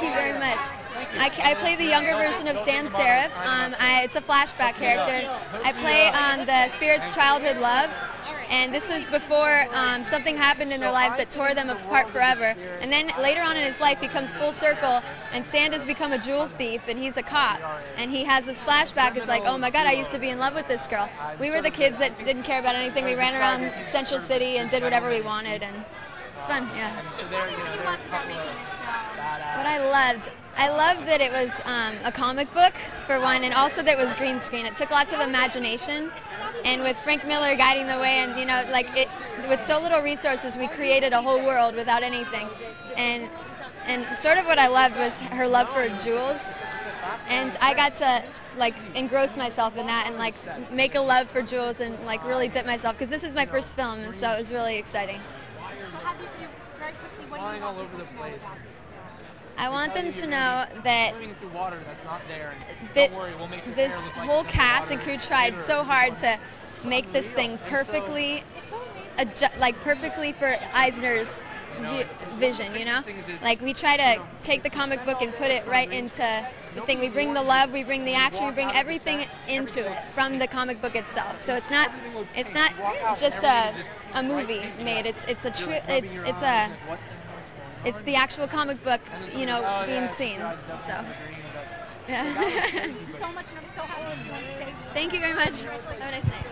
Thank you very much. I, I play the younger version of Sand Saref. Um, I, it's a flashback character. I play um, the spirit's childhood love. And this was before um, something happened in their lives that tore them apart forever. And then later on in his life, he comes full circle, and Sand has become a jewel thief, and he's a cop. And he has this flashback. It's like, oh my God, I used to be in love with this girl. We were the kids that didn't care about anything. We ran around Central City and did whatever we wanted, and it's fun. Yeah. There, you know, there are a couple of What I loved, I loved that it was um, a comic book for one, and also that it was green screen. It took lots of imagination, and with Frank Miller guiding the way, and you know, like it, with so little resources, we created a whole world without anything, and and sort of what I loved was her love for jewels, and I got to like engross myself in that and like make a love for jewels and like really dip myself because this is my first film, and so it was really exciting. Flying all over the people to know place. about this film? I want them to know that water that's not there. That don't worry, we'll make this hair like whole cast and crew tried so hard to make this thing perfectly, like perfectly for Eisner's vi- vision. You know, like we try to take the comic book and put it right into the thing. We bring the love, we bring the action, we bring everything into it from the comic book itself. So it's not, it's not just a, a movie made. It's it's a true, it's it's a it's the actual comic book, you know, being seen. So. Yeah. Thank you so much, and I'm so happy you want to say Thank you very much. Have a nice night.